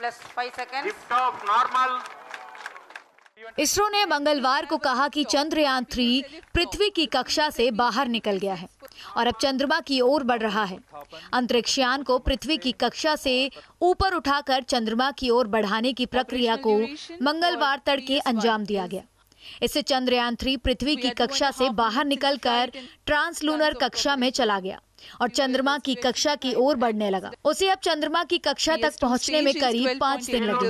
plus 5 seconds. Lift off normal. ISRO ने मंगलवार को कहा कि चंद्रयान थ्री पृथ्वी की कक्षा से बाहर निकल गया है और अब चंद्रमा की ओर बढ़ रहा है अंतरिक्षयान को पृथ्वी की कक्षा से ऊपर उठाकर चंद्रमा की ओर बढ़ाने की प्रक्रिया को मंगलवार तड़के अंजाम दिया गया इससे चंद्रयान थ्री पृथ्वी की कक्षा से बाहर निकलकर ट्रांसलूनर कक्षा में चला गया और चंद्रमा की कक्षा की ओर बढ़ने लगा। उसे अब चंद्रमा की कक्षा तक पहुँचने में करीब पाँच दिन लगे।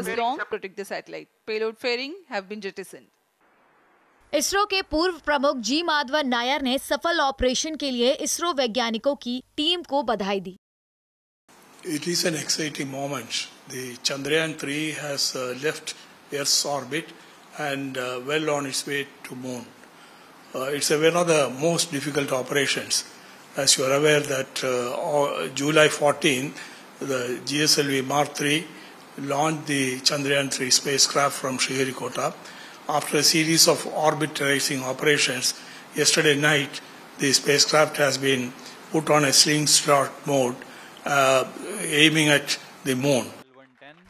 इसरो के पूर्व प्रमुख जी माधवन नायर ने सफल ऑपरेशन के लिए इसरो वैज्ञानिकों की टीम को बधाई दी। It is an exciting moment the Chandrayaan three has left earth orbit and well on its way to moon it's one of the most difficult operations As you are aware that uh, au- July 14, the GSLV Mark 3 launched the Chandrayaan 3 spacecraft from Sriharikota. After a series of orbit tracing operations, yesterday night the spacecraft has been put on a slingshot mode, uh, aiming at the moon.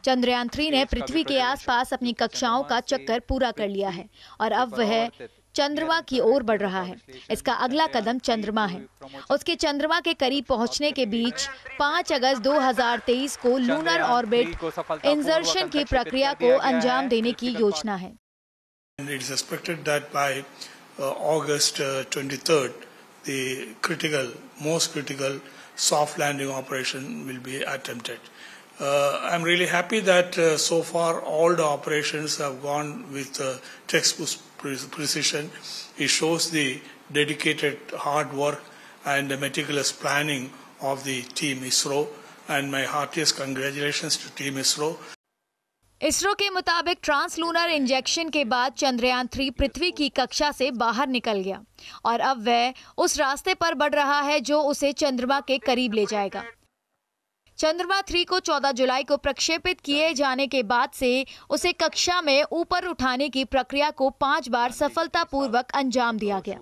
Chandrayaan three ने पृथ्वी के आसपास अपनी कक्षाओं का चक्कर पूरा कर लिया है और अब वह चंद्रमा की ओर बढ़ रहा है। इसका अगला कदम चंद्रमा है। उसके चंद्रमा के करीब पहुँचने के बीच 5 अगस्त 2023 को लूनर ऑर्बिट इंजर्शन की प्रक्रिया को अंजाम देने की योजना है। Critical, most critical soft landing. Uh, I'm really happy that uh, so far all the operations have gone with uh, textbook pre- precision. It shows the dedicated hard work and the meticulous planning of the team ISRO. And my heartiest congratulations to Team ISRO. ISRO के मुताबिक translunar injection के बाद Chandrayaan three पृथ्वी की कक्षा से बाहर निकल गया और अब वह उस रास्ते पर बढ़ रहा है जो उसे चंद्रमा के करीब ले जाएगा चंद्रमा थ्री को 14 जुलाई को प्रक्षेपित किए जाने के बाद से उसे कक्षा में ऊपर उठाने की प्रक्रिया को पाँच बार सफलतापूर्वक अंजाम दिया गया।